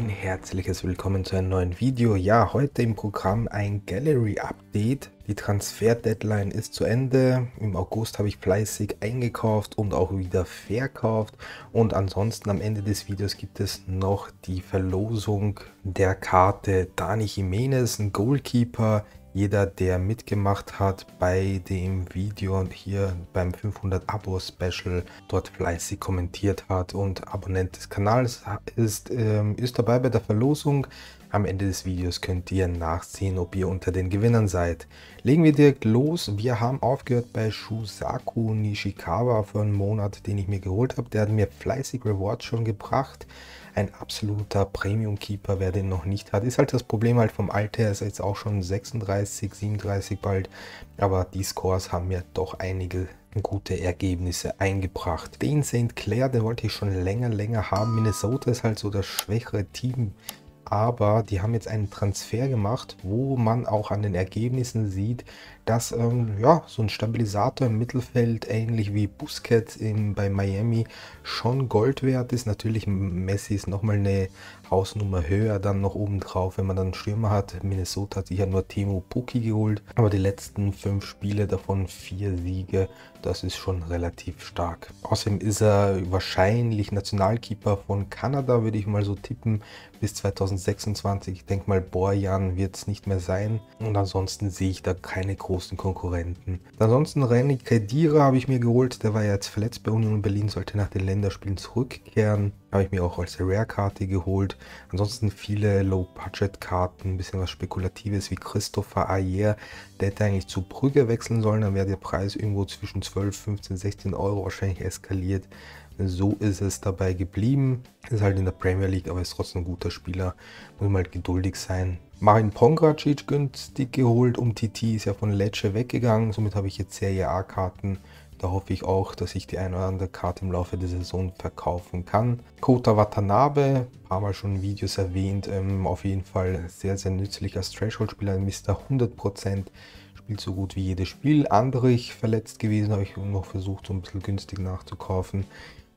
Ein herzliches Willkommen zu einem neuen Video. Ja, heute im Programm ein Gallery Update. Die Transfer-Deadline ist zu Ende. Im August habe ich fleißig eingekauft und auch wieder verkauft. Und ansonsten am Ende des Videos gibt es noch die Verlosung der Karte Dani Jimenez, ein Goalkeeper jeder, der mitgemacht hat bei dem Video und hier beim 500 Abo Special dort fleißig kommentiert hat und Abonnent des Kanals ist, ähm, ist dabei bei der Verlosung. Am Ende des Videos könnt ihr nachsehen, ob ihr unter den Gewinnern seid. Legen wir direkt los. Wir haben aufgehört bei Shusaku Nishikawa für einen Monat, den ich mir geholt habe. Der hat mir fleißig Rewards schon gebracht ein absoluter Premium-Keeper, wer den noch nicht hat. Ist halt das Problem halt vom Alter, er ist jetzt auch schon 36, 37 bald, aber die Scores haben mir doch einige gute Ergebnisse eingebracht. Den St. Clair, den wollte ich schon länger, länger haben. Minnesota ist halt so das schwächere Team aber die haben jetzt einen Transfer gemacht, wo man auch an den Ergebnissen sieht, dass ähm, ja, so ein Stabilisator im Mittelfeld, ähnlich wie Busquets in, bei Miami, schon Gold wert ist. Natürlich, Messi ist nochmal eine Hausnummer höher dann noch oben drauf, wenn man dann Stürmer hat. Minnesota hat sich ja nur Timo Puki geholt, aber die letzten fünf Spiele, davon vier Siege, das ist schon relativ stark. Außerdem ist er wahrscheinlich Nationalkeeper von Kanada, würde ich mal so tippen, bis 2026. Ich denke mal, Borjan wird es nicht mehr sein und ansonsten sehe ich da keine großen großen Konkurrenten. Ansonsten René Kedira habe ich mir geholt, der war ja jetzt verletzt bei Union Berlin, sollte nach den Länderspielen zurückkehren. Habe ich mir auch als Rare-Karte geholt. Ansonsten viele Low-Budget-Karten, ein bisschen was Spekulatives wie Christopher Ayer. Der hätte eigentlich zu Brügge wechseln sollen, dann wäre der Preis irgendwo zwischen 12, 15, 16 Euro wahrscheinlich eskaliert. So ist es dabei geblieben. Ist halt in der Premier League, aber ist trotzdem ein guter Spieler. Muss man halt geduldig sein. Marin Pongracic günstig geholt. Um TT ist ja von Lecce weggegangen. Somit habe ich jetzt Serie A-Karten. Da hoffe ich auch, dass ich die eine oder andere Karte im Laufe der Saison verkaufen kann. Kota Watanabe, ein paar Mal schon in Videos erwähnt. Ähm, auf jeden Fall sehr, sehr nützlich als Threshold-Spieler. Mr. 100% spielt so gut wie jedes Spiel. Andrich verletzt gewesen, habe ich noch versucht, so ein bisschen günstig nachzukaufen.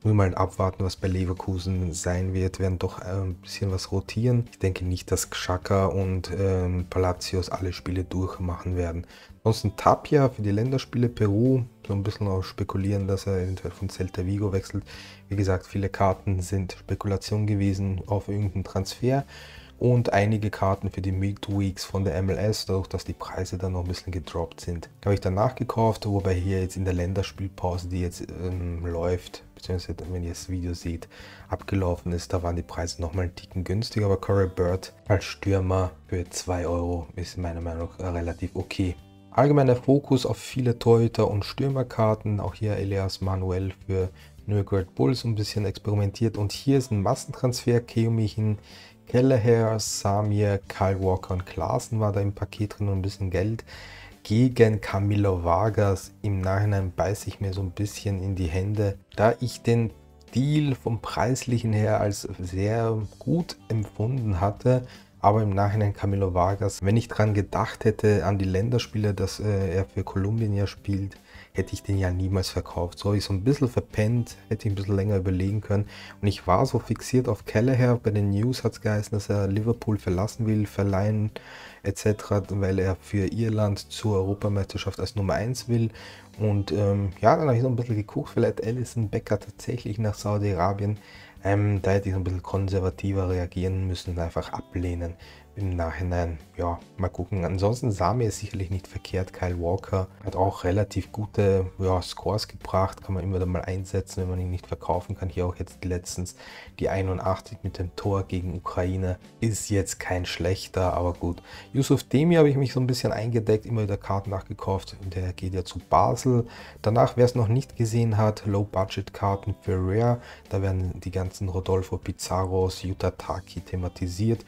Nur mal abwarten, was bei Leverkusen sein wird. Werden doch äh, ein bisschen was rotieren. Ich denke nicht, dass Xhaka und ähm, Palacios alle Spiele durchmachen werden. Ansonsten Tapia für die Länderspiele Peru. So ein bisschen auch spekulieren, dass er eventuell von Celta Vigo wechselt. Wie gesagt, viele Karten sind Spekulation gewesen auf irgendeinen Transfer und einige Karten für die Midweeks von der MLS, dadurch, dass die Preise dann noch ein bisschen gedroppt sind. Habe ich dann nachgekauft, wobei hier jetzt in der Länderspielpause, die jetzt ähm, läuft, beziehungsweise wenn ihr das Video seht, abgelaufen ist, da waren die Preise nochmal einen Ticken günstiger, aber Corey Bird als Stürmer für 2 Euro ist meiner Meinung nach relativ okay. Allgemeiner Fokus auf viele Torhüter und Stürmerkarten, auch hier Elias Manuel für New York Red Bulls ein bisschen experimentiert und hier ist ein Massentransfer, Keomichin Kelleher, Samir, Kyle Walker und Klaassen war da im Paket drin und ein bisschen Geld gegen Camilo Vargas. Im Nachhinein beiße ich mir so ein bisschen in die Hände, da ich den Deal vom Preislichen her als sehr gut empfunden hatte. Aber im Nachhinein Camilo Vargas, wenn ich daran gedacht hätte, an die Länderspiele, dass äh, er für Kolumbien ja spielt, hätte ich den ja niemals verkauft. So, ich so ein bisschen verpennt, hätte ich ein bisschen länger überlegen können. Und ich war so fixiert auf Kelleher. Bei den News hat es geheißen, dass er Liverpool verlassen will, verleihen etc., weil er für Irland zur Europameisterschaft als Nummer 1 will. Und ähm, ja, dann habe ich so ein bisschen geguckt, vielleicht Alison Becker tatsächlich nach Saudi-Arabien. Ähm, da hätte ich so ein bisschen konservativer reagieren müssen und einfach ablehnen im Nachhinein, ja, mal gucken. Ansonsten sah mir es sicherlich nicht verkehrt. Kyle Walker hat auch relativ gute ja, Scores gebracht, kann man immer wieder mal einsetzen, wenn man ihn nicht verkaufen kann. Hier auch jetzt letztens die 81 mit dem Tor gegen Ukraine ist jetzt kein schlechter, aber gut. Yusuf Demi habe ich mich so ein bisschen eingedeckt, immer wieder Karten nachgekauft. Der geht ja zu Basel. Danach, wer es noch nicht gesehen hat, Low-Budget-Karten für Rare. Da werden die ganzen Rodolfo Pizarros, Yuta Taki thematisiert.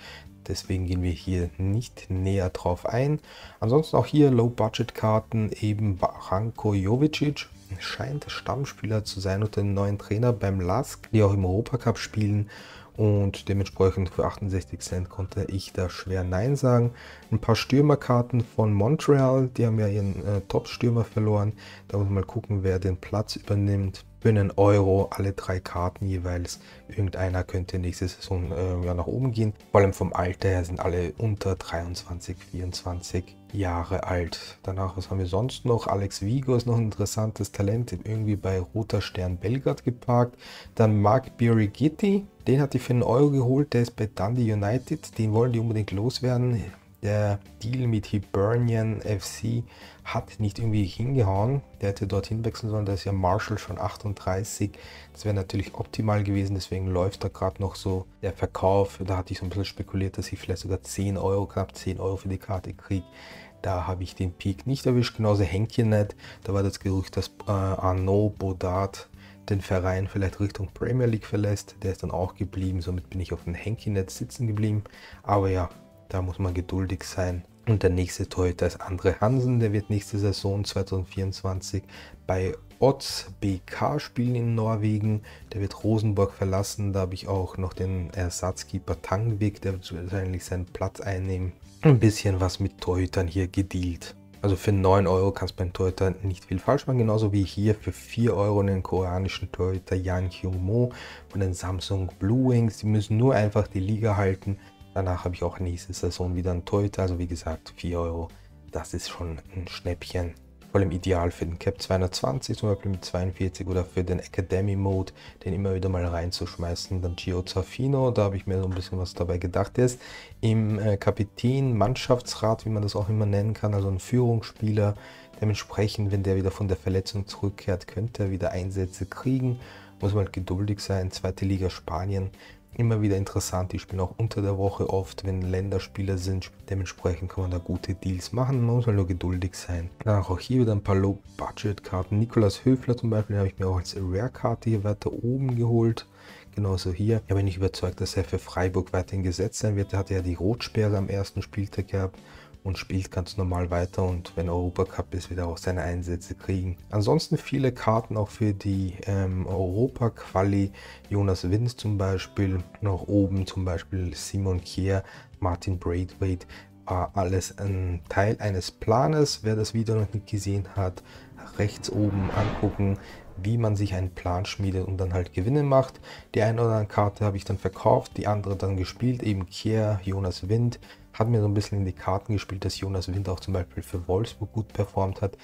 Deswegen gehen wir hier nicht näher drauf ein. Ansonsten auch hier Low-Budget-Karten, eben Branko Jovicic. Scheint Stammspieler zu sein unter dem neuen Trainer beim LASK, die auch im Europacup spielen. und dementsprechend für 68 Cent konnte ich da schwer Nein sagen. Ein paar Stürmerkarten von Montreal, die haben ja ihren äh, Top-Stürmer verloren. Da muss man mal gucken, wer den Platz übernimmt. Für einen Euro alle drei Karten jeweils. Irgendeiner könnte nächste Saison äh, nach oben gehen. Vor allem vom Alter her sind alle unter 23, 24 Jahre alt. Danach, was haben wir sonst noch? Alex Vigo ist noch ein interessantes Talent, irgendwie bei Roter Stern Belgrad geparkt. Dann Mark Birighitti, den hat die für einen Euro geholt, der ist bei Dundee United. Den wollen die unbedingt loswerden der Deal mit Hibernian FC hat nicht irgendwie hingehauen. Der hätte dorthin wechseln sollen, da ist ja Marshall schon 38. Das wäre natürlich optimal gewesen, deswegen läuft da gerade noch so der Verkauf. Da hatte ich so ein bisschen spekuliert, dass ich vielleicht sogar 10 Euro, knapp 10 Euro für die Karte kriege. Da habe ich den Peak nicht erwischt, genauso Henke nicht. Da war das Gerücht, dass äh, Arnaud Baudard den Verein vielleicht Richtung Premier League verlässt. Der ist dann auch geblieben, somit bin ich auf dem Henkinet sitzen geblieben. Aber ja, da muss man geduldig sein. Und der nächste Torhüter ist Andre Hansen, der wird nächste Saison 2024 bei Odds BK spielen in Norwegen. Der wird Rosenborg verlassen. Da habe ich auch noch den Ersatzkeeper Tangvik, der wird wahrscheinlich seinen Platz einnehmen. Ein bisschen was mit Torhütern hier gedealt. Also für 9 Euro kannst du beim Torhüter nicht viel falsch machen, genauso wie hier für 4 Euro einen koreanischen Torhüter Yang Hyung Mo von den Samsung Blue Wings. Die müssen nur einfach die Liga halten. Danach habe ich auch nächste Saison wieder einen Toyota, also wie gesagt 4 Euro. Das ist schon ein Schnäppchen. Vor allem ideal für den Cap 220 zum Beispiel mit 42 oder für den Academy Mode, den immer wieder mal reinzuschmeißen. Dann Gio Zafino, da habe ich mir so ein bisschen was dabei gedacht. Der ist im äh, Kapitän, Mannschaftsrat, wie man das auch immer nennen kann, also ein Führungsspieler. Dementsprechend, wenn der wieder von der Verletzung zurückkehrt, könnte er wieder Einsätze kriegen. Muss man halt geduldig sein. Zweite Liga Spanien immer wieder interessant. Die spielen auch unter der Woche oft, wenn Länderspieler sind. Dementsprechend kann man da gute Deals machen. Man muss halt nur geduldig sein. Danach auch hier wieder ein paar Low-Budget-Karten. Nikolas Höfler zum Beispiel habe ich mir auch als Rare-Karte hier weiter oben geholt. Genauso hier. Ich bin nicht überzeugt, dass er für Freiburg weiterhin gesetzt sein wird. Er hatte ja die Rotsperre am ersten Spieltag gehabt und spielt ganz normal weiter und wenn Europacup ist, wieder auch seine Einsätze kriegen. Ansonsten viele Karten auch für die ähm, Europa-Quali. Jonas Wins zum Beispiel, noch oben zum Beispiel Simon Kier, Martin Braithwaite. War alles ein Teil eines Planes. Wer das Video noch nicht gesehen hat, rechts oben angucken wie man sich einen Plan schmiedet und dann halt Gewinne macht. Die eine oder andere Karte habe ich dann verkauft, die andere dann gespielt, eben Kier, Jonas Wind, hat mir so ein bisschen in die Karten gespielt, dass Jonas Wind auch zum Beispiel für Wolfsburg gut performt hat.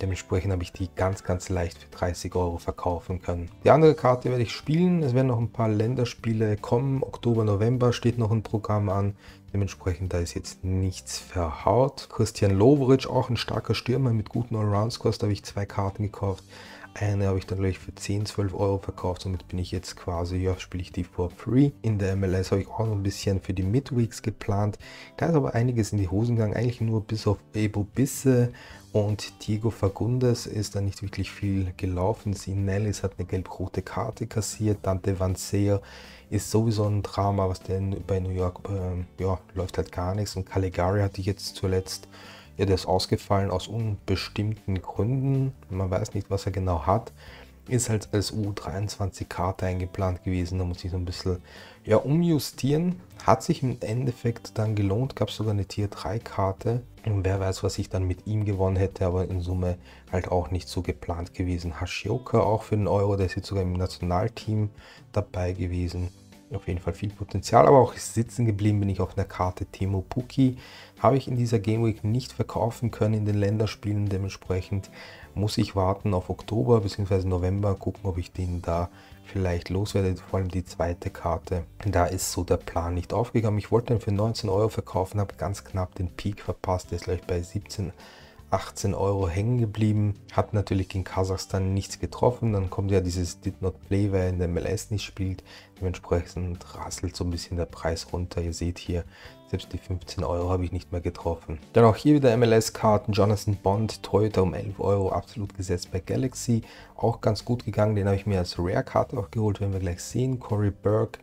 Dementsprechend habe ich die ganz, ganz leicht für 30 Euro verkaufen können. Die andere Karte werde ich spielen. Es werden noch ein paar Länderspiele kommen. Oktober, November steht noch ein Programm an. Dementsprechend da ist jetzt nichts verhaut. Christian Lovric, auch ein starker Stürmer mit guten Allround-Scores. Da habe ich zwei Karten gekauft. Eine habe ich dann gleich für 10, 12 Euro verkauft, somit bin ich jetzt quasi, ja, spiele ich die for free. In der MLS habe ich auch noch ein bisschen für die Midweeks geplant. Da ist aber einiges in die Hosen gegangen, eigentlich nur bis auf Ebo Bisse und Diego Fagundes ist da nicht wirklich viel gelaufen. Sinellis hat eine gelb-rote Karte kassiert, Dante Van Seer ist sowieso ein Drama, was denn bei New York, äh, ja, läuft halt gar nichts und Caligari hatte ich jetzt zuletzt ja, der ist ausgefallen aus unbestimmten Gründen. Man weiß nicht, was er genau hat. Ist halt als U23-Karte eingeplant gewesen. Da muss ich so ein bisschen ja, umjustieren. Hat sich im Endeffekt dann gelohnt. Gab es sogar eine Tier 3-Karte. Und wer weiß, was ich dann mit ihm gewonnen hätte. Aber in Summe halt auch nicht so geplant gewesen. Hashioka auch für den Euro. Der ist jetzt sogar im Nationalteam dabei gewesen auf jeden Fall viel Potenzial, aber auch sitzen geblieben bin ich auf einer Karte Temo Puki. Habe ich in dieser Game Week nicht verkaufen können in den Länderspielen, dementsprechend muss ich warten auf Oktober bzw. November, gucken, ob ich den da vielleicht loswerde, vor allem die zweite Karte. Da ist so der Plan nicht aufgegangen. Ich wollte den für 19 Euro verkaufen, habe ganz knapp den Peak verpasst, der ist gleich bei 17 18 Euro hängen geblieben. Hat natürlich gegen Kasachstan nichts getroffen. Dann kommt ja dieses Did Not Play, weil er in der MLS nicht spielt. Dementsprechend rasselt so ein bisschen der Preis runter. Ihr seht hier, selbst die 15 Euro habe ich nicht mehr getroffen. Dann auch hier wieder MLS-Karten. Jonathan Bond, Toyota um 11 Euro, absolut gesetzt bei Galaxy. Auch ganz gut gegangen. Den habe ich mir als Rare-Karte auch geholt, wenn wir gleich sehen. Corey Burke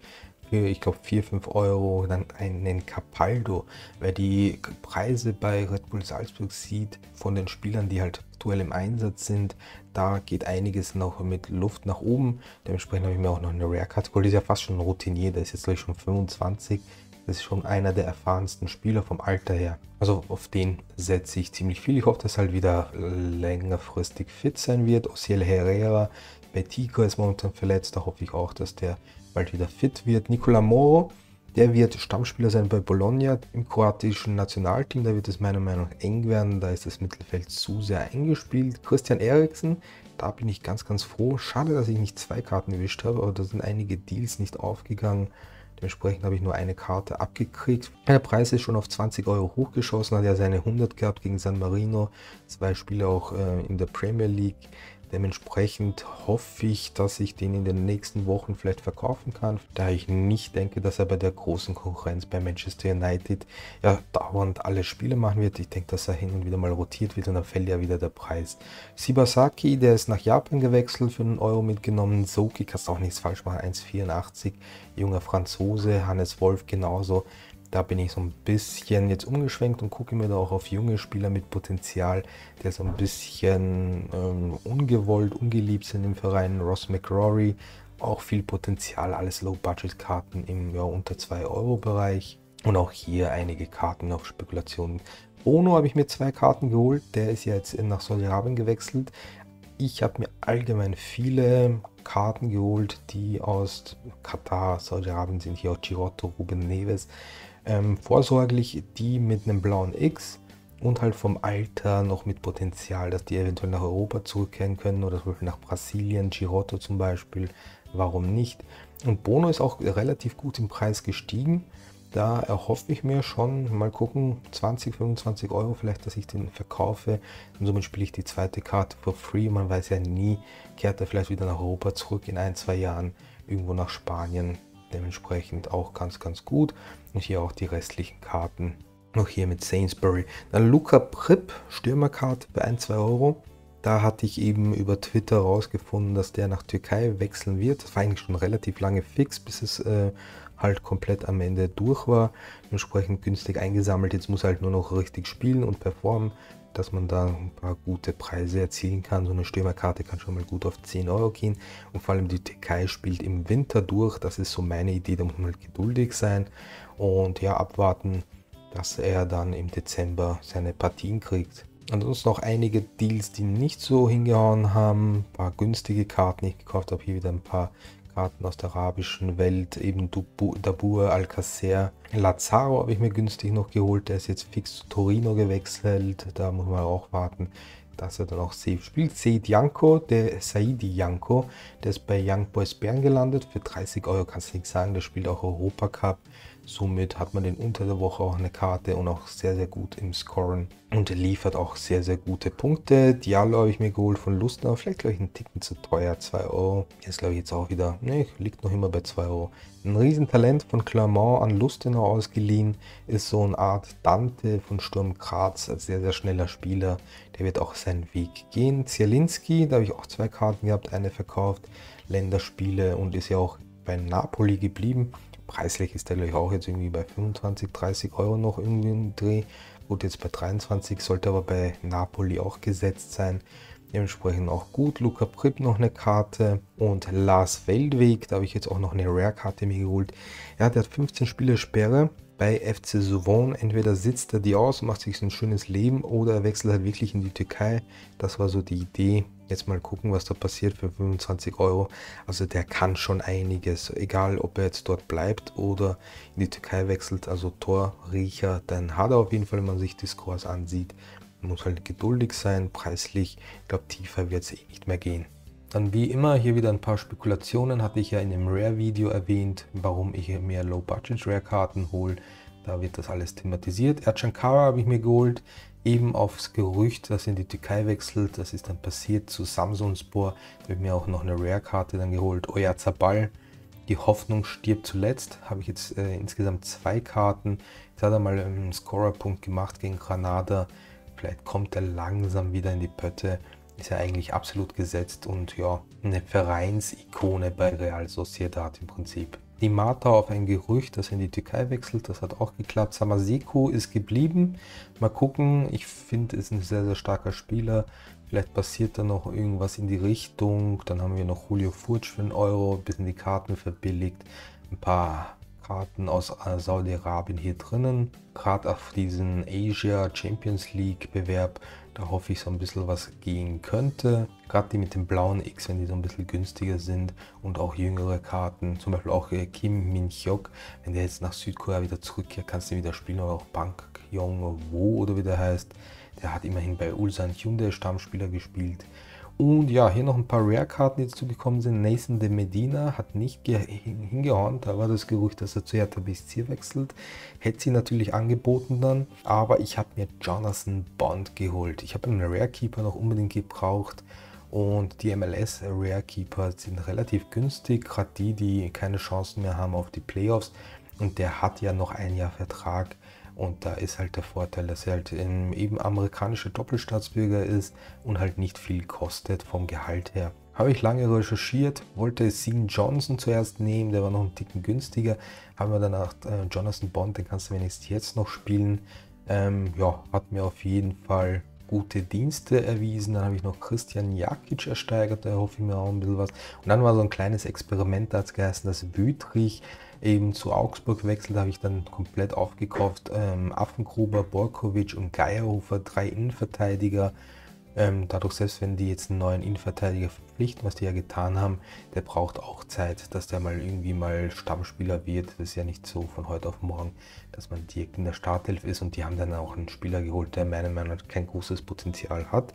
für, ich glaube, 4, 5 Euro dann einen Capaldo. Wer die Preise bei Red Bull Salzburg sieht, von den Spielern, die halt aktuell im Einsatz sind, da geht einiges noch mit Luft nach oben. Dementsprechend habe ich mir auch noch eine Rare-Karte geholt. Die ist ja fast schon Routinier, der ist jetzt gleich schon 25. Das ist schon einer der erfahrensten Spieler vom Alter her. Also auf den setze ich ziemlich viel. Ich hoffe, dass er halt wieder längerfristig fit sein wird. Osiel Herrera bei Tico ist momentan verletzt. Da hoffe ich auch, dass der bald wieder fit wird. Nicola Moro, der wird Stammspieler sein bei Bologna im kroatischen Nationalteam. Da wird es meiner Meinung nach eng werden. Da ist das Mittelfeld zu sehr eingespielt. Christian Eriksen, da bin ich ganz, ganz froh. Schade, dass ich nicht zwei Karten erwischt habe, aber da sind einige Deals nicht aufgegangen. Dementsprechend habe ich nur eine Karte abgekriegt. Der Preis ist schon auf 20 Euro hochgeschossen, hat ja seine 100 gehabt gegen San Marino. Zwei Spiele auch äh, in der Premier League. Dementsprechend hoffe ich, dass ich den in den nächsten Wochen vielleicht verkaufen kann, da ich nicht denke, dass er bei der großen Konkurrenz bei Manchester United ja dauernd alle Spiele machen wird. Ich denke, dass er hin und wieder mal rotiert wird und dann fällt ja wieder der Preis. Sibasaki, der ist nach Japan gewechselt, für einen Euro mitgenommen. Soki, kannst auch nichts falsch machen, 1,84. Junger Franzose, Hannes Wolf genauso. Da bin ich so ein bisschen jetzt umgeschwenkt und gucke mir da auch auf junge Spieler mit Potenzial, der so ein bisschen ähm, ungewollt, ungeliebt sind im Verein. Ross McRory, auch viel Potenzial, alles Low-Budget-Karten im ja, unter 2 Euro Bereich. Und auch hier einige Karten auf Spekulationen. Bono habe ich mir zwei Karten geholt, der ist ja jetzt nach Saudi-Arabien gewechselt. Ich habe mir allgemein viele Karten geholt, die aus Katar, Saudi-Arabien sind. Hier auch Girotto, Ruben Neves ähm, vorsorglich die mit einem blauen X und halt vom Alter noch mit Potenzial, dass die eventuell nach Europa zurückkehren können oder zum Beispiel nach Brasilien, Girotto zum Beispiel, warum nicht. Und Bono ist auch relativ gut im Preis gestiegen. Da erhoffe ich mir schon, mal gucken, 20, 25 Euro vielleicht, dass ich den verkaufe. Und somit spiele ich die zweite Karte for free. Man weiß ja nie, kehrt er vielleicht wieder nach Europa zurück in ein, zwei Jahren, irgendwo nach Spanien dementsprechend auch ganz, ganz gut. Und hier auch die restlichen Karten. Noch hier mit Sainsbury. Dann Luca Pripp, Stürmerkarte bei 1, 2 Euro. Da hatte ich eben über Twitter rausgefunden, dass der nach Türkei wechseln wird. Das war eigentlich schon relativ lange fix, bis es äh, halt komplett am Ende durch war. Entsprechend günstig eingesammelt. Jetzt muss er halt nur noch richtig spielen und performen dass man da ein paar gute Preise erzielen kann. So eine Stürmerkarte kann schon mal gut auf 10 Euro gehen. Und vor allem die Türkei spielt im Winter durch. Das ist so meine Idee, da muss man halt geduldig sein und ja, abwarten, dass er dann im Dezember seine Partien kriegt. Ansonsten noch einige Deals, die nicht so hingehauen haben. Ein paar günstige Karten, die ich gekauft habe. Hier wieder ein paar Karten aus der arabischen Welt, eben Dabur, Alcacer. Lazaro habe ich mir günstig noch geholt, der ist jetzt fix zu Torino gewechselt, da muss man auch warten, dass er dann auch safe spielt. Said Janko, der Saidi Janko, der ist bei Young Boys Bern gelandet, für 30 Euro kannst du nichts sagen, der spielt auch Europacup. Somit hat man den unter der Woche auch eine Karte und auch sehr, sehr gut im Scoren und liefert auch sehr, sehr gute Punkte. Diallo habe ich mir geholt von Lustner, vielleicht glaube ich einen Ticken zu teuer, 2 Euro. Ist glaube ich jetzt auch wieder, ne, liegt noch immer bei 2 Euro. Ein Riesentalent von Clermont an Lustenau ausgeliehen, ist so eine Art Dante von Sturm Graz, ein sehr, sehr schneller Spieler. Der wird auch seinen Weg gehen. Zielinski, da habe ich auch zwei Karten gehabt, eine verkauft, Länderspiele und ist ja auch bei Napoli geblieben. Preislich ist der gleich auch jetzt irgendwie bei 25, 30 Euro noch irgendwie im Dreh. Gut, jetzt bei 23, sollte aber bei Napoli auch gesetzt sein. Dementsprechend auch gut. Luca Pripp noch eine Karte und Lars Feldweg, da habe ich jetzt auch noch eine Rare-Karte mir geholt. Ja, der hat 15 Spiele Sperre bei FC Souvon. Entweder sitzt er die aus macht sich ein schönes Leben oder er wechselt halt wirklich in die Türkei. Das war so die Idee. Jetzt mal gucken, was da passiert für 25 Euro. Also der kann schon einiges, egal ob er jetzt dort bleibt oder in die Türkei wechselt. Also Torriecher, dann hat er auf jeden Fall, wenn man sich die Scores ansieht. Muss halt geduldig sein, preislich. Ich glaube, tiefer wird es eh nicht mehr gehen. Dann wie immer hier wieder ein paar Spekulationen, hatte ich ja in dem Rare-Video erwähnt, warum ich mir Low-Budget-Rare-Karten hole. Da wird das alles thematisiert. Erchankara habe ich mir geholt, eben aufs Gerücht, dass er in die Türkei wechselt. Das ist dann passiert zu Samsonspor. Da habe ich mir auch noch eine Rare-Karte dann geholt. Oyazabal, die Hoffnung stirbt zuletzt. Habe ich jetzt äh, insgesamt zwei Karten. Jetzt hat er mal einen Scorer-Punkt gemacht gegen Granada. Vielleicht kommt er langsam wieder in die Pötte. Ist ja eigentlich absolut gesetzt und ja, eine Vereinsikone bei Real Sociedad im Prinzip. Die Mata auf ein Gerücht, dass er in die Türkei wechselt, das hat auch geklappt. Samaseko ist geblieben. Mal gucken, ich finde, ist ein sehr, sehr starker Spieler. Vielleicht passiert da noch irgendwas in die Richtung. Dann haben wir noch Julio Furch für einen Euro, ein bisschen die Karten verbilligt. Ein paar Karten aus Saudi-Arabien hier drinnen. Gerade auf diesen Asia Champions League Bewerb, da hoffe ich so ein bisschen was gehen könnte. Gerade die mit dem blauen X, wenn die so ein bisschen günstiger sind und auch jüngere Karten, zum Beispiel auch äh, Kim Min Hyuk, wenn der jetzt nach Südkorea wieder zurückkehrt, kannst du ihn wieder spielen oder auch Bang Yong Wo oder wie der heißt. Der hat immerhin bei Ulsan Hyundai Stammspieler gespielt. Und ja, hier noch ein paar Rare-Karten, die dazugekommen sind. Nathan de Medina hat nicht hingehauen. Da war das Gerücht, dass er zu Hertha BSC wechselt. Hätte sie natürlich angeboten dann. Aber ich habe mir Jonathan Bond geholt. Ich habe einen Rare-Keeper noch unbedingt gebraucht. Und die MLS Rare Keeper sind relativ günstig. Gerade die, die keine Chancen mehr haben auf die Playoffs. Und der hat ja noch ein Jahr Vertrag. Und da ist halt der Vorteil, dass er halt eben amerikanischer Doppelstaatsbürger ist und halt nicht viel kostet vom Gehalt her. Habe ich lange recherchiert, wollte Sean Johnson zuerst nehmen, der war noch einen Ticken günstiger. Haben wir danach äh, Jonathan Bond, den kannst du wenigstens jetzt noch spielen. Ähm, ja, hat mir auf jeden Fall gute Dienste erwiesen. Dann habe ich noch Christian Jakic ersteigert, da hoffe ich mir auch ein bisschen was. Und dann war so ein kleines Experiment, da hat es geheißen, dass Wütrich eben zu Augsburg wechselt, habe ich dann komplett aufgekauft. Ähm, Affengruber, Borkovic und Geierhofer, drei Innenverteidiger. Ähm, dadurch, selbst wenn die jetzt einen neuen Innenverteidiger verpflichten, was die ja getan haben, der braucht auch Zeit, dass der mal irgendwie mal Stammspieler wird. Das ist ja nicht so von heute auf morgen, dass man direkt in der Startelf ist und die haben dann auch einen Spieler geholt, der meiner Meinung nach kein großes Potenzial hat.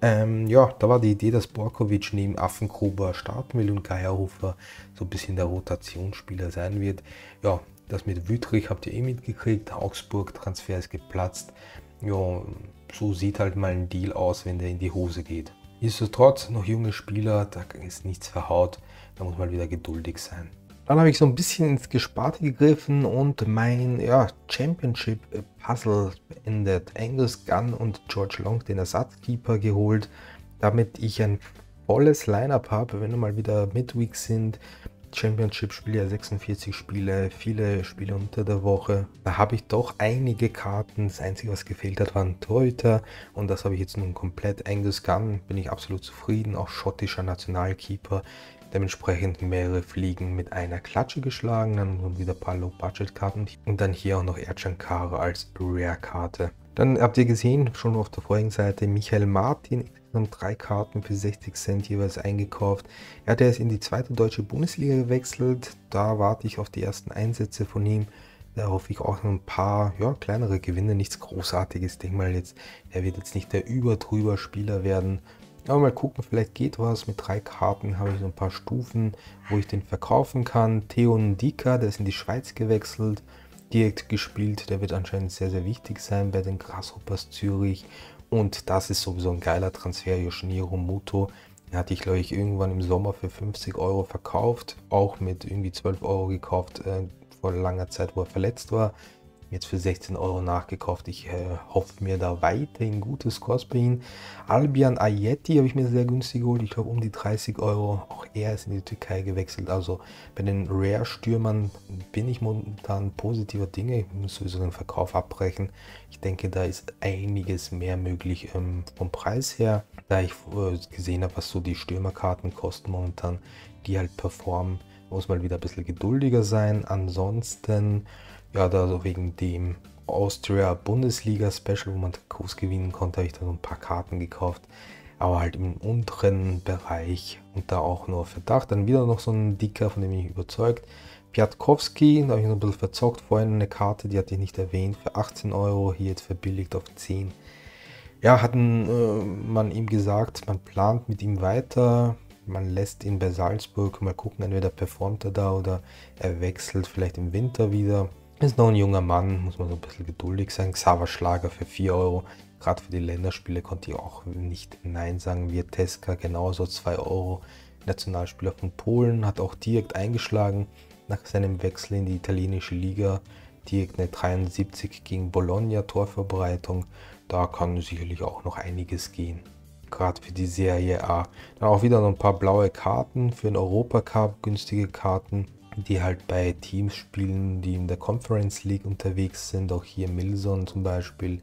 Ähm, ja, da war die Idee, dass Borkovic neben Affengruber starten will und Geierhofer so ein bisschen der Rotationsspieler sein wird. Ja, das mit Wüttrich habt ihr eh mitgekriegt. Augsburg-Transfer ist geplatzt. Ja, so sieht halt mal ein Deal aus, wenn der in die Hose geht. Nichtsdestotrotz, noch junge Spieler, da ist nichts verhaut. Da muss man wieder geduldig sein. Dann habe ich so ein bisschen ins Gesparte gegriffen und mein ja, Championship-Puzzle beendet. Angus Gunn und George Long, den Ersatzkeeper, geholt, damit ich ein volles Lineup habe, wenn wir mal wieder Midweek sind. Championship-Spiele, 46 Spiele, viele Spiele unter der Woche. Da habe ich doch einige Karten. Das Einzige, was gefehlt hat, waren Torhüter. Und das habe ich jetzt nun komplett Gunn. Bin ich absolut zufrieden. Auch schottischer Nationalkeeper dementsprechend mehrere Fliegen mit einer Klatsche geschlagen, dann wieder ein paar Low-Budget-Karten und dann hier auch noch Ercankara als Rare-Karte. Dann habt ihr gesehen, schon auf der vorigen Seite, Michael Martin, insgesamt drei Karten für 60 Cent jeweils eingekauft. Er hat erst in die zweite deutsche Bundesliga gewechselt, da warte ich auf die ersten Einsätze von ihm. Da hoffe ich auch noch ein paar ja, kleinere Gewinne, nichts Großartiges. Denke mal jetzt, er wird jetzt nicht der über-drüber Spieler werden, aber mal gucken, vielleicht geht was. Mit drei Karten habe ich so ein paar Stufen, wo ich den verkaufen kann. Theon Dika, der ist in die Schweiz gewechselt, direkt gespielt. Der wird anscheinend sehr, sehr wichtig sein bei den Grasshoppers Zürich. Und das ist sowieso ein geiler Transfer. Yoshiniero Muto, den hatte ich, glaube ich, irgendwann im Sommer für 50 Euro verkauft. Auch mit irgendwie 12 Euro gekauft äh, vor langer Zeit, wo er verletzt war jetzt für 16 Euro nachgekauft. Ich äh, hoffe mir da weiterhin gute Scores bei ihm. Albion Ayeti habe ich mir sehr günstig geholt. Ich glaube um die 30 Euro. Auch er ist in die Türkei gewechselt. Also bei den Rare-Stürmern bin ich momentan positiver Dinge. Ich muss sowieso den Verkauf abbrechen. Ich denke, da ist einiges mehr möglich ähm, vom Preis her. Da ich äh, gesehen habe, was so die Stürmerkarten kosten momentan, die halt performen, muss man wieder ein bisschen geduldiger sein. Ansonsten ja, da so wegen dem Austria Bundesliga Special, wo man Kurs gewinnen konnte, habe ich dann ein paar Karten gekauft. Aber halt im unteren Bereich und da auch nur Verdacht. Dann wieder noch so ein dicker, von dem ich überzeugt. Piatkowski, da habe ich noch ein bisschen verzockt. Vorhin eine Karte, die hatte ich nicht erwähnt, für 18 Euro, hier jetzt verbilligt auf 10. Ja, hatten äh, man ihm gesagt, man plant mit ihm weiter. Man lässt ihn bei Salzburg mal gucken, entweder performt er da oder er wechselt vielleicht im Winter wieder. Ist noch ein junger Mann, muss man so ein bisschen geduldig sein. Xaver Schlager für 4 Euro. Gerade für die Länderspiele konnte ich auch nicht Nein sagen. Vieteska genauso 2 Euro. Nationalspieler von Polen hat auch direkt eingeschlagen nach seinem Wechsel in die italienische Liga. Direkt eine 73 gegen Bologna Torverbreitung. Da kann sicherlich auch noch einiges gehen. Gerade für die Serie A. Dann auch wieder noch ein paar blaue Karten für den Europacup, günstige Karten die halt bei Teams spielen, die in der Conference League unterwegs sind. Auch hier Milson zum Beispiel,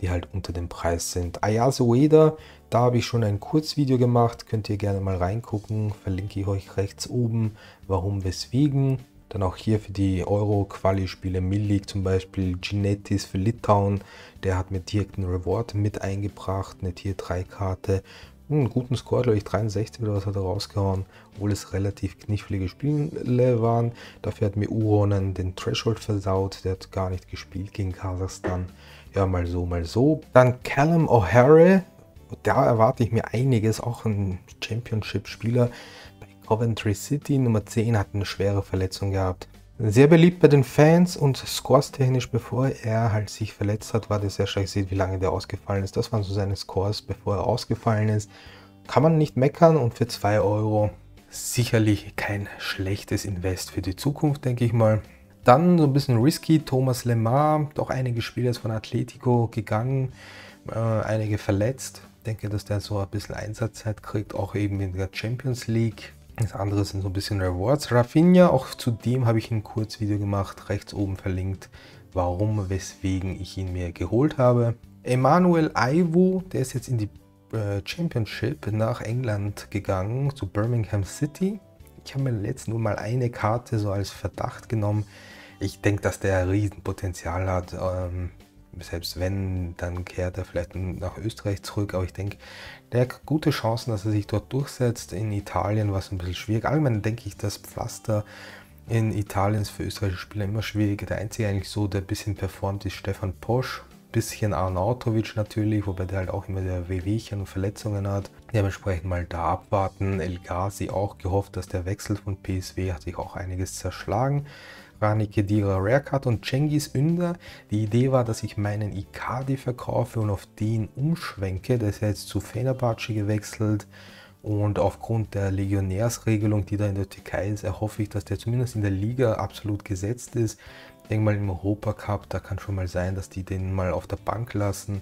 die halt unter dem Preis sind. Ayase Ueda, da habe ich schon ein Kurzvideo gemacht, könnt ihr gerne mal reingucken, verlinke ich euch rechts oben, warum, weswegen. Dann auch hier für die Euro-Quali-Spiele Millik zum Beispiel, Ginetis für Litauen, der hat mir direkt einen Reward mit eingebracht, eine Tier 3 Karte. Einen guten Score, glaube ich, 63 oder was hat er rausgehauen, obwohl es relativ knifflige Spiele waren. Dafür hat mir Uronen den Threshold versaut, der hat gar nicht gespielt gegen Kasachstan. Ja, mal so, mal so. Dann Callum O'Hara, da erwarte ich mir einiges, auch ein Championship-Spieler bei Coventry City. Nummer 10 hat eine schwere Verletzung gehabt. Sehr beliebt bei den Fans und scores-technisch, bevor er halt sich verletzt hat, war das sehr stark gesehen, wie lange der ausgefallen ist. Das waren so seine Scores, bevor er ausgefallen ist. Kann man nicht meckern und für 2 Euro sicherlich kein schlechtes Invest für die Zukunft, denke ich mal. Dann so ein bisschen risky, Thomas Lemar, doch einige Spieler ist von Atletico gegangen, äh, einige verletzt. Ich denke, dass der so ein bisschen Einsatzzeit kriegt, auch eben in der Champions League. Das andere sind so ein bisschen Rewards. Rafinha, auch zu dem habe ich ein Kurzvideo gemacht, rechts oben verlinkt, warum, weswegen ich ihn mir geholt habe. Emanuel Aivo, der ist jetzt in die äh, Championship nach England gegangen, zu Birmingham City. Ich habe mir letztens nur mal eine Karte so als Verdacht genommen. Ich denke, dass der Riesenpotenzial hat. Ähm, selbst wenn, dann kehrt er vielleicht nach Österreich zurück. Aber ich denke, der hat gute Chancen, dass er sich dort durchsetzt. In Italien war es ein bisschen schwierig. Allgemein denke ich, dass Pflaster in Italien ist für österreichische Spieler immer schwierig. Der einzige eigentlich so, der ein bisschen performt, ist Stefan Posch. Bisschen Arnautovic natürlich, wobei der halt auch immer der Wehwehchen und Verletzungen hat. Dementsprechend mal da abwarten. El Ghazi auch gehofft, dass der Wechsel von PSW hat sich auch einiges zerschlagen. Rani Kedira Rarecut und Cengiz Ünder. Die Idee war, dass ich meinen Icardi verkaufe und auf den umschwenke. Der ist ja jetzt zu Fenerbahce gewechselt. Und aufgrund der Legionärsregelung, die da in der Türkei ist, erhoffe ich, dass der zumindest in der Liga absolut gesetzt ist. Ich denke mal im Europacup, da kann schon mal sein, dass die den mal auf der Bank lassen.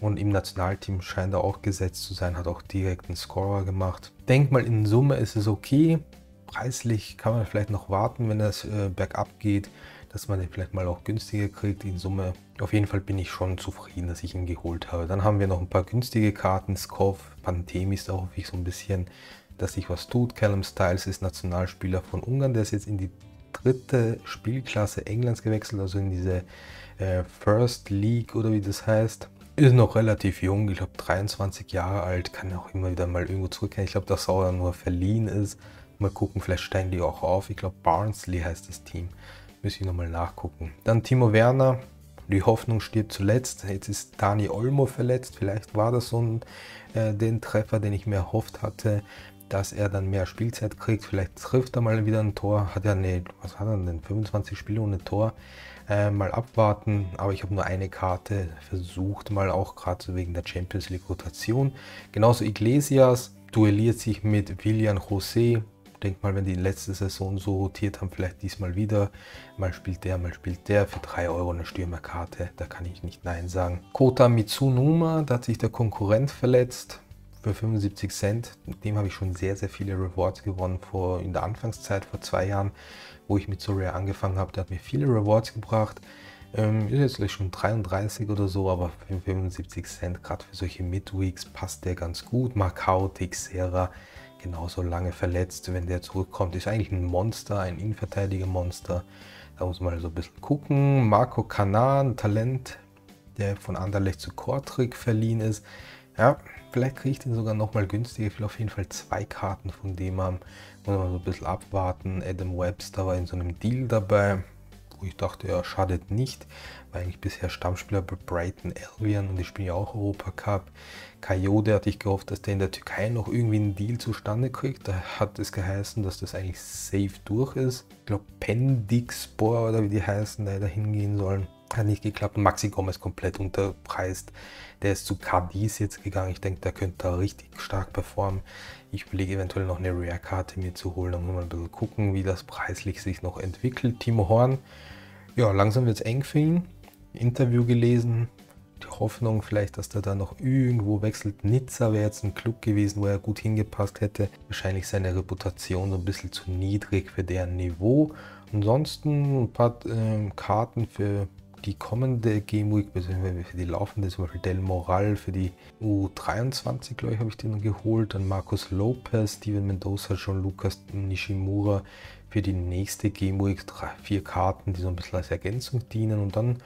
Und im Nationalteam scheint er auch gesetzt zu sein, hat auch direkt einen Scorer gemacht. Denk mal, in Summe ist es okay preislich kann man vielleicht noch warten, wenn das äh, bergab geht, dass man den vielleicht mal auch günstiger kriegt. In Summe auf jeden Fall bin ich schon zufrieden, dass ich ihn geholt habe. Dann haben wir noch ein paar günstige Karten. Skov, Pantemis, da hoffe ich so ein bisschen, dass sich was tut. Callum Styles ist Nationalspieler von Ungarn, der ist jetzt in die dritte Spielklasse Englands gewechselt, also in diese äh, First League oder wie das heißt. Ist noch relativ jung, ich glaube 23 Jahre alt, kann auch immer wieder mal irgendwo zurückkehren. Ich glaube, dass er nur verliehen ist. Mal gucken, vielleicht steigen die auch auf. Ich glaube, Barnsley heißt das Team. Müssen ich nochmal nachgucken. Dann Timo Werner. Die Hoffnung stirbt zuletzt. Jetzt ist Dani Olmo verletzt. Vielleicht war das so ein, äh, den Treffer, den ich mir erhofft hatte, dass er dann mehr Spielzeit kriegt. Vielleicht trifft er mal wieder ein Tor. Hat er eine, was hat er denn? 25 Spiele ohne Tor. Äh, mal abwarten, aber ich habe nur eine Karte versucht, mal auch gerade so wegen der Champions League Rotation. Genauso Iglesias duelliert sich mit Willian José, denke mal, wenn die letzte Saison so rotiert haben, vielleicht diesmal wieder. Mal spielt der, mal spielt der für 3 Euro eine Stürmerkarte. Da kann ich nicht Nein sagen. Kota Mitsunuma, da hat sich der Konkurrent verletzt für 75 Cent. Mit dem habe ich schon sehr, sehr viele Rewards gewonnen vor, in der Anfangszeit, vor zwei Jahren, wo ich mit Soraya angefangen habe. Der hat mir viele Rewards gebracht. Ähm, ist jetzt schon 33 oder so, aber für 75 Cent, gerade für solche Midweeks, passt der ganz gut. Macau, Texera, genauso lange verletzt, wenn der zurückkommt. Ist eigentlich ein Monster, ein Innenverteidiger-Monster. Da muss man so ein bisschen gucken. Marco Canan, Talent, der von Anderlecht zu Kortrijk verliehen ist. Ja, vielleicht kriege ich den sogar noch mal günstiger. Ich will auf jeden Fall zwei Karten von dem haben. Muss man so ein bisschen abwarten. Adam Webster war in so einem Deal dabei wo ich dachte, er schadet nicht, eigentlich bisher Stammspieler bei Brighton Albion und ich spiele ja auch Europacup. Coyote hatte ich gehofft, dass der in der Türkei noch irgendwie einen Deal zustande kriegt. Da hat es geheißen, dass das eigentlich safe durch ist. Ich glaube Pendixpor oder wie die heißen, da hätte hingehen sollen. Hat nicht geklappt. Maxi Gomez komplett unterpreist. Der ist zu Cadiz jetzt gegangen. Ich denke, der könnte da richtig stark performen. Ich überlege eventuell noch eine Rare-Karte mir zu holen. Dann mal ein bisschen gucken, wie das preislich sich noch entwickelt. Timo Horn, ja, langsam wird es eng für ihn. Interview gelesen. die Hoffnung vielleicht, dass der da noch irgendwo wechselt. Nizza wäre jetzt ein Club gewesen, wo er gut hingepasst hätte. Wahrscheinlich seine Reputation so ein bisschen zu niedrig für deren Niveau. Ansonsten ein paar äh, Karten für die kommende Game Week, beziehungsweise für die laufende, zum Beispiel Del Moral für die U23, glaube ich, habe ich den geholt. Dann Marcus Lopez, Steven Mendoza, John Lucas Nishimura für die nächste Game Week. Drei, vier Karten, die so ein bisschen als Ergänzung dienen. Und dann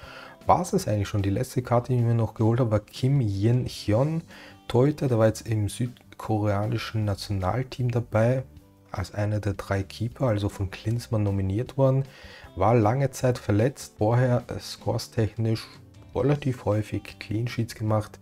war es eigentlich schon. Die letzte Karte, die ich mir noch geholt habe, war Kim Yin Hyun. Toyota, der war jetzt im südkoreanischen Nationalteam dabei als einer der drei Keeper, also von Klinsmann nominiert worden. War lange Zeit verletzt, vorher scores-technisch relativ häufig Clean Sheets gemacht.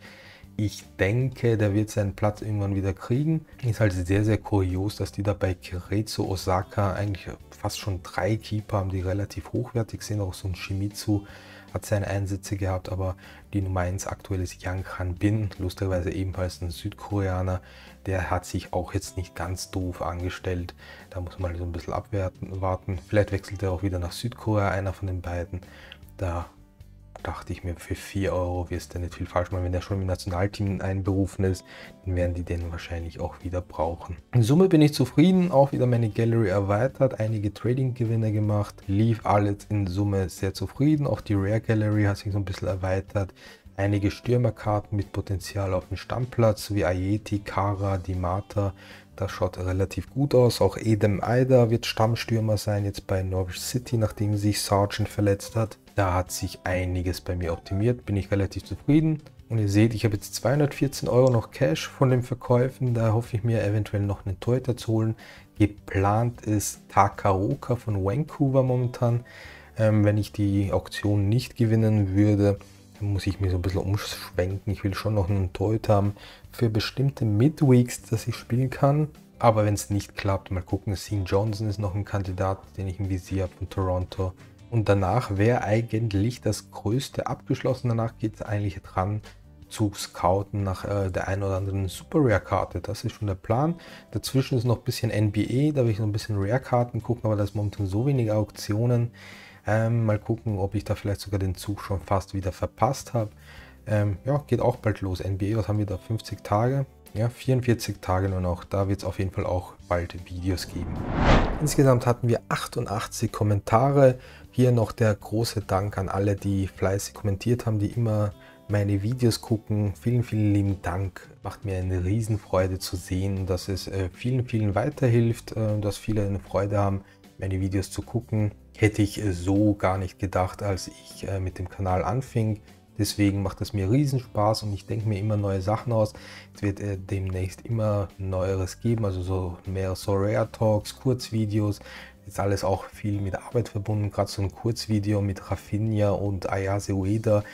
Ich denke, der wird seinen Platz irgendwann wieder kriegen. Ist halt sehr, sehr kurios, dass die da bei Kirezo Osaka eigentlich fast schon drei Keeper haben, die relativ hochwertig sind. Auch so ein Shimizu hat seine Einsätze gehabt, aber die Nummer 1 aktuell ist Yang Han Bin, lustigerweise ebenfalls ein Südkoreaner. Der hat sich auch jetzt nicht ganz doof angestellt. Da muss man so ein bisschen abwarten. Vielleicht wechselt er auch wieder nach Südkorea, einer von den beiden. Da dachte ich mir, für 4 Euro wirst du nicht viel falsch machen. Wenn der schon im Nationalteam einberufen ist, dann werden die den wahrscheinlich auch wieder brauchen. In Summe bin ich zufrieden, auch wieder meine Gallery erweitert, einige Trading-Gewinne gemacht, lief alles in Summe sehr zufrieden. Auch die Rare Gallery hat sich so ein bisschen erweitert. Einige Stürmerkarten mit Potenzial auf dem Stammplatz, wie Ayeti, Kara, Dimata, das schaut relativ gut aus. Auch Edem Eider wird Stammstürmer sein, jetzt bei Norwich City, nachdem sich Sargent verletzt hat. Da hat sich einiges bei mir optimiert, bin ich relativ zufrieden. Und ihr seht, ich habe jetzt 214 Euro noch Cash von den Verkäufen. Da hoffe ich mir eventuell noch einen Toyota zu holen. Geplant ist Takaroka von Vancouver momentan. Ähm, wenn ich die Auktion nicht gewinnen würde, muss ich mir so ein bisschen umschwenken. Ich will schon noch einen Toyota haben für bestimmte Midweeks, dass ich spielen kann. Aber wenn es nicht klappt, mal gucken. Sean Johnson ist noch ein Kandidat, den ich im Visier habe von Toronto. Und danach wäre eigentlich das Größte abgeschlossen. Danach geht es eigentlich dran zu scouten nach äh, der einen oder anderen Super Rare Karte. Das ist schon der Plan. Dazwischen ist noch ein bisschen NBA, da will ich noch ein bisschen Rare Karten gucken, aber da ist momentan so wenige Auktionen. Ähm, mal gucken, ob ich da vielleicht sogar den Zug schon fast wieder verpasst habe. Ähm, ja, geht auch bald los. NBA, was haben wir da? 50 Tage? Ja, 44 Tage nur noch. Da wird es auf jeden Fall auch bald Videos geben. Insgesamt hatten wir 88 Kommentare. Hier noch der große Dank an alle, die fleißig kommentiert haben, die immer meine Videos gucken. Vielen, vielen lieben Dank. Macht mir eine Riesenfreude zu sehen, dass es äh, vielen, vielen weiterhilft, äh, dass viele eine Freude haben, meine Videos zu gucken. Hätte ich äh, so gar nicht gedacht, als ich mit dem Kanal anfing. Deswegen macht es mir riesen Spaß und ich denke mir immer neue Sachen aus. Es wird äh, demnächst immer Neueres geben, also so mehr so Rare Talks, Kurzvideos. Jetzt alles auch viel mit Arbeit verbunden. Gerade so ein Kurzvideo mit Rafinha und Ayase Ueda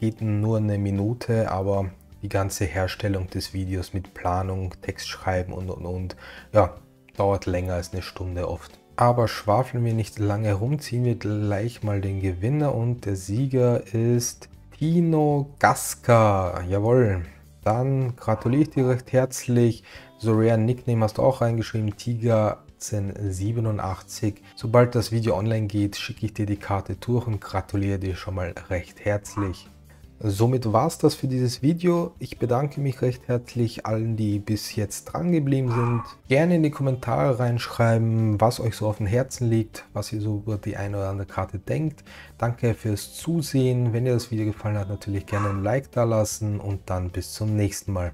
geht nur eine Minute, aber die ganze Herstellung des Videos mit Planung, Textschreiben und und und, ja, dauert länger als eine Stunde oft. Aber schwafeln wir nicht lange rum, ziehen wir gleich mal den Gewinner und der Sieger ist Tino Gaska, jawohl. Dann gratuliere ich dir recht herzlich. So rare Nickname hast du auch reingeschrieben, Tiger 87. Sobald das Video online geht, schicke ich dir die Karte durch und gratuliere dir schon mal recht herzlich. Somit war es das für dieses Video. Ich bedanke mich recht herzlich allen, die bis jetzt dran geblieben sind. Gerne in die Kommentare reinschreiben, was euch so auf dem Herzen liegt, was ihr so über die eine oder andere Karte denkt. Danke fürs Zusehen. Wenn dir das Video gefallen hat, natürlich gerne ein Like da lassen und dann bis zum nächsten Mal.